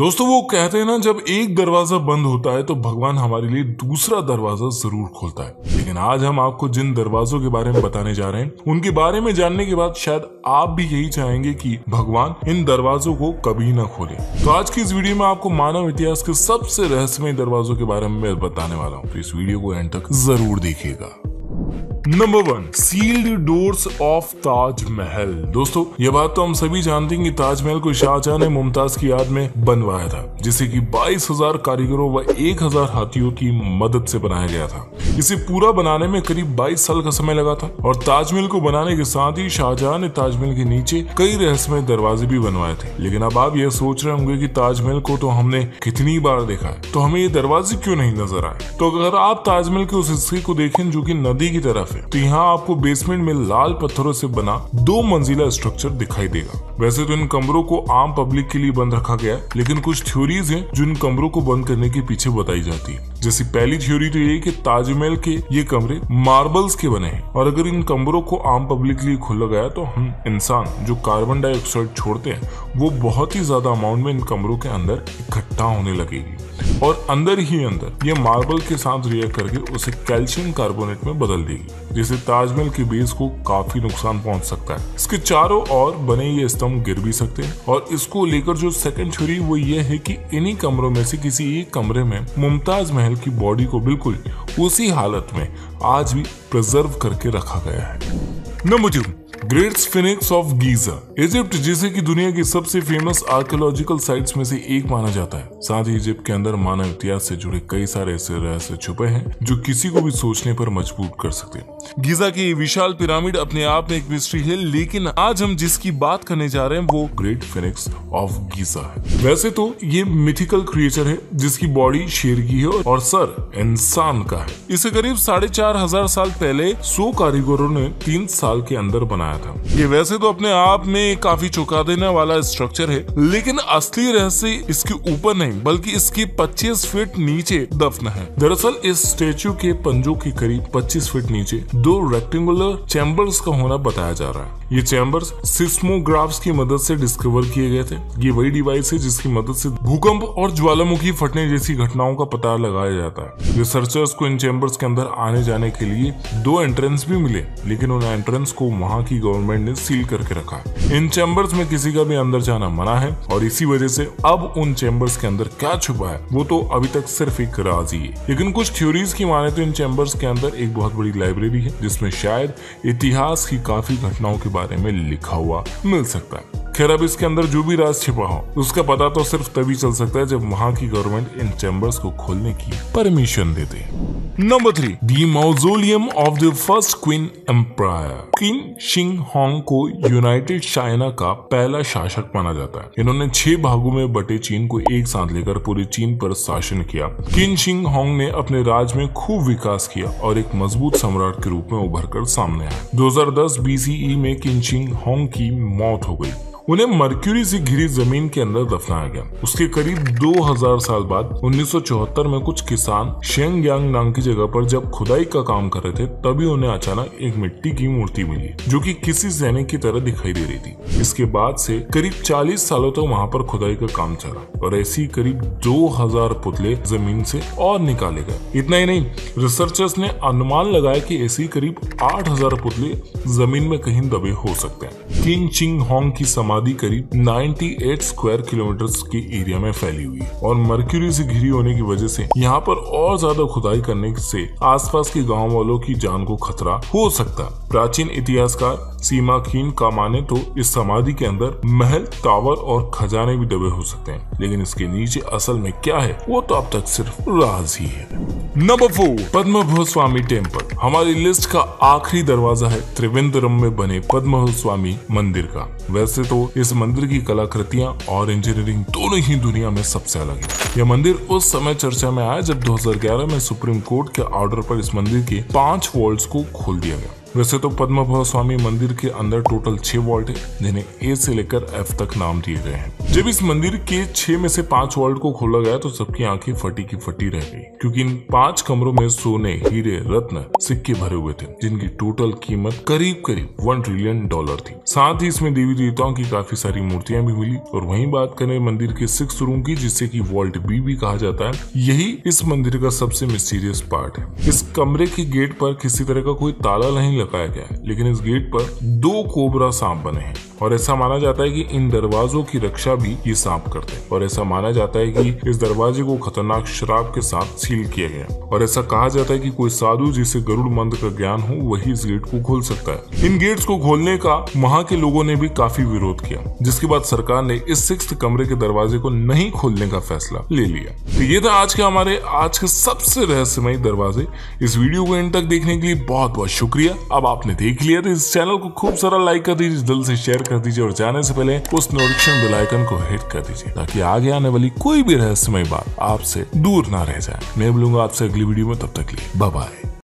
दोस्तों, वो कहते हैं ना, जब एक दरवाज़ा बंद होता है तो भगवान हमारे लिए दूसरा दरवाज़ा ज़रूर खोलता है। लेकिन आज हम आपको जिन दरवाजों के बारे में बताने जा रहे हैं, उनके बारे में जानने के बाद शायद आप भी यही चाहेंगे कि भगवान इन दरवाजों को कभी ना खोले। तो आज की इस वीडियो में आपको मानव इतिहास के सबसे रहस्यमय दरवाजों के बारे में बताने वाला हूँ। तो इस वीडियो को एंड तक ज़रूर देखिएगा। Number one sealed doors of Taj Mahal दोस्तों ये बात तो हम सभी जानते हैं कि ताजमहल को शाहजहां ने मुमताज़ की याद में बनवाया था, जिसे कि बाईस हज़ार कारीगरों व एक हज़ार हाथियों की मदद से बनाया गया था। इसे पूरा बनाने में करीब 22 साल का समय लगा था, और ताजमहल को बनाने के साथ ही शाहजहां ने ताजमहल के नीचे कई रहस्यमय दरवाजे भी बनवाए थे। लेकिन अब आप ये सोच रहे होंगे की ताजमहल को तो हमने कितनी बार देखा है तो हमें ये दरवाजे क्यों नहीं नज़र आए? तो अगर आप ताजमहल के उस हिस्से को देखें जो की नदी की तरफ़ है। तो यहाँ आपको बेसमेंट में लाल पत्थरों से बना दो मंजिला स्ट्रक्चर दिखाई देगा। वैसे तो इन कमरों को आम पब्लिक के लिए बंद रखा गया लेकिन कुछ थ्योरीज हैं जो इन कमरों को बंद करने के पीछे बताई जाती है। जैसी पहली थ्योरी तो ये कि ताजमहल के ये कमरे मार्बल्स के बने हैं। और अगर इन कमरों को आम पब्लिक के लिए खोला गया तो हम इंसान जो कार्बन डाइऑक्साइड छोड़ते हैं, वो बहुत ही ज़्यादा अमाउंट में इन कमरों के अंदर इकट्ठा होने लगेगी। और अंदर ही अंदर ये मार्बल के साथ रिएक्ट करके उसे कैल्शियम कार्बोनेट में बदल देगी। जिससे ताजमहल के बेस को काफ़ी नुकसान पहुँच सकता है। इसके चारों ओर बने ये स्तंभ गिर भी सकते हैं। और इसको लेकर जो सेकंड थ्योरी वो ये है कि इन्हीं कमरों में से किसी एक कमरे में मुमताज़ महल की बॉडी को बिल्कुल उसी हालत में आज भी प्रिजर्व करके रखा गया है। Number two great sphinx of Giza Egypt जिसे की दुनिया की सबसे फ़ेमस आर्कोलॉजिकल साइट्स में से एक माना जाता है। साथ ही इजिप्ट के अंदर मानव इतिहास से जुड़े कई सारे ऐसे रहस्य छुपे हैं, जो किसी को भी सोचने पर मजबूर कर सकते हैं। गीजा की विशाल पिरामिड अपने आप में एक मिस्ट्री है, लेकिन आज हम जिसकी बात करने जा रहे हैं, वो ग्रेट फिनिक्स ऑफ़ गीजा है। वैसे तो ये मिथिकल क्रिएचर है, जिसकी बॉडी शेर की है और सर इंसान का है। इसे करीब साढ़े चार हज़ार साल पहले सौ कारीगरों ने तीन साल के अंदर बनाया था। ये वैसे तो अपने आप में काफ़ी चुका देने वाला स्ट्रक्चर है, लेकिन असली रहस्य इसके ऊपर नहीं, बल्कि इसके 25 फीट नीचे दफन है। दरअसल इस स्टेचू के पंजों के करीब 25 फीट नीचे दो रेक्टेंगुलर चैम्बर्स का होना बताया जा रहा है। ये चैम्बर्स सिस्मोग्राफ्स की मदद से डिस्कवर किए गए थे। ये वही डिवाइस है जिसकी मदद से भूकंप और ज्वालामुखी फटने जैसी घटनाओं का पता लगाया जाता है। रिसर्चर्स को इन चैम्बर्स के अंदर आने जाने के लिए दो एंट्रेंस भी मिले, लेकिन उन एंट्रेंस को वहाँ की गवर्नमेंट ने सील करके रखा है। इन चैम्बर्स में किसी का भी अंदर जाना मना है और इसी वजह से अब उन चैम्बर्स के अंदर क्या छुपा है, वो तो अभी तक सिर्फ़ एक राज ही है। लेकिन कुछ थ्योरीज की माने तो इन चैम्बर्स के अंदर एक बहुत बड़ी लाइब्रेरी है, जिसमें शायद इतिहास की काफ़ी घटनाओं के बारे में लिखा हुआ मिल सकता है। खैर, अब इसके अंदर जो भी राज छिपा हो, उसका पता तो सिर्फ़ तभी चल सकता है जब वहाँ की गवर्नमेंट इन चैम्बर्स को खोलने की परमिशन दे दे number three the mausoleum of the first Qin emperor Qin शिंग होंग को यूनाइटेड चाइना का पहला शासक माना जाता है। इन्होंने छह भागों में बटे चीन को एक साथ लेकर पूरे चीन पर शासन किया। किंग शिंग होंग ने अपने राज में खूब विकास किया और एक मज़बूत सम्राट के रूप में उभर कर सामने आया। 2010 बीसीई में किंग शिंग होंग की मौत हो गई। उन्हें मर्क्यूरी से घिरी ज़मीन के अंदर दफनाया गया। उसके करीब 2000 साल बाद 1974 में कुछ किसान शेंग यांग नाम की जगह पर जब खुदाई का काम कर रहे थे, तभी उन्हें अचानक एक मिट्टी की मूर्ति मिली, जो कि किसी सैनिक की तरह दिखाई दे रही थी। इसके बाद से करीब 40 सालों तक तो वहाँ पर खुदाई का काम चला और ऐसी करीब 2000 पुतले ज़मीन से और निकाले गए। इतना ही नहीं, रिसर्चर्स ने अनुमान लगाया कि ऐसी करीब 8000 पुतले ज़मीन में कहीं दबे हो सकते हैं। किंग चिंग होंग की समाधि करीब 98 स्क्वायर किलोमीटर के एरिया में फैली हुई है और मर्क्यूरी से घिरी होने की वजह से यहाँ पर और ज़्यादा खुदाई करने से आसपास के गाँव वालों की जान को खतरा हो सकता प्राचीन इतिहासकार सीमा खीन का माने तो इस समाधि के अंदर महल, टावर और खजाने भी दबे हो सकते हैं। लेकिन इसके नीचे असल में क्या है, वो तो अब तक सिर्फ़ राज ही है। Number four Padma Swami temple हमारी लिस्ट का आखिरी दरवाज़ा है त्रिवेंद्रम में बने पद्म स्वामी मंदिर का। वैसे तो इस मंदिर की कलाकृतियाँ और इंजीनियरिंग दोनों ही दुनिया में सबसे अलग है। यह मंदिर उस समय चर्चा में आया जब 2011 में सुप्रीम कोर्ट के ऑर्डर पर इस मंदिर के पाँच वॉल्ट को खोल दिया गया। वैसे तो पद्म स्वामी मंदिर के अंदर टोटल छह वॉल्ट है जिन्हें ए से लेकर एफ़ तक नाम दिए गए हैं। जब इस मंदिर के छह में से पाँच वॉल्ट को खोला गया तो सबकी आँखें फटी की फटी रह गई, क्योंकि इन पाँच कमरों में सोने, हीरे, रत्न सिक्के भरे हुए थे, जिनकी टोटल कीमत करीब करीब वन ट्रिलियन डॉलर थी। साथ ही इसमें देवी देवताओं की काफ़ी सारी मूर्तियाँ भी मिली और वही बात करें मंदिर के सिक्स रूम की, जिसे की वॉल्ट बी भी कहा जाता है, यही इस मंदिर का सबसे मिस्टीरियस पार्ट है। इस कमरे के गेट पर किसी तरह का कोई ताला नहीं लगाया गया लेकिन इस गेट पर दो कोबरा सांप बने हैं। और ऐसा माना जाता है कि इन दरवाजों की रक्षा भी ये सांप करते हैं। और ऐसा माना जाता है कि इस दरवाजे को खतरनाक शराब के साथ सील किया गया और ऐसा कहा जाता है कि कोई साधु जिसे गरुड़ मंद का ज्ञान हो, वही इस गेट को खोल सकता है। इन गेट्स को खोलने का वहाँ के लोगों ने भी काफ़ी विरोध किया। जिसके बाद सरकार ने इस सिक्स कमरे के दरवाजे को नहीं खोलने का फैसला ले लिया। तो ये था आज के हमारे, आज के सबसे रहस्यमय दरवाजे। इस वीडियो को इन तक देखने के लिए बहुत बहुत शुक्रिया। अब आपने देख लिया तो इस चैनल को खूब सारा लाइक कर दीजिए दिल से शेयर कर दीजिए और जाने से पहले उस नोटिफिकेशन बेल आइकन को हिट कर दीजिए, ताकि आगे आने वाली कोई भी रहस्यमय बात आपसे दूर ना रह जाए। मैं मिलूँगा आपसे अगली वीडियो में, तब तक लिए बाय